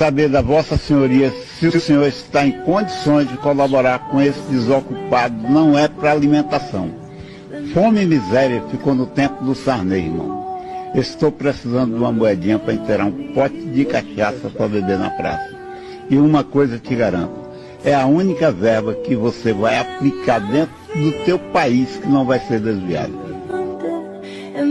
saber da Vossa Senhoria se o senhor está em condições de colaborar com esse desocupado. Não é para alimentação. Fome e miséria ficou no tempo do Sarney, irmão. Estou precisando de uma moedinha para inteirar um pote de cachaça para beber na praça. E uma coisa te garanto, é a única verba que você vai aplicar dentro do teu país que não vai ser desviada. É